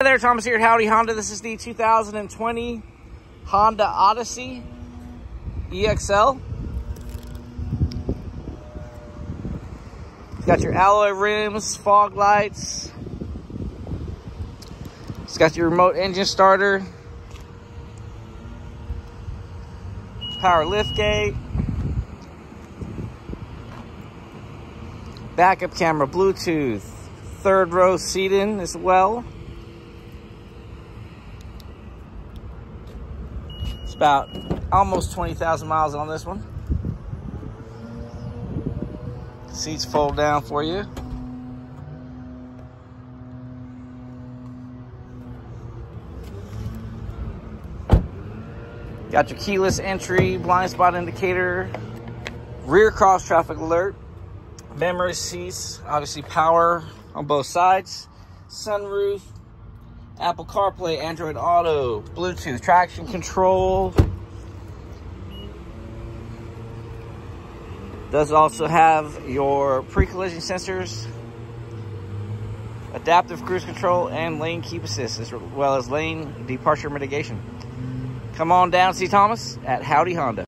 Hi there, Thomas here at Howdy Honda. This is the 2020 Honda Odyssey EXL. It's got your alloy rims, fog lights. It's got your remote engine starter. Power lift gate. Backup camera, Bluetooth. Third row seating as well. About almost 20,000 miles on this one. Seats fold down for you. Got your keyless entry, blind spot indicator, rear cross traffic alert, memory seats, obviously power on both sides, sunroof, Apple CarPlay, Android Auto, Bluetooth, traction control. Does also have your pre-collision sensors, adaptive cruise control, and lane keep assist, as well as lane departure mitigation. Come on down, see Thomas at Howdy Honda.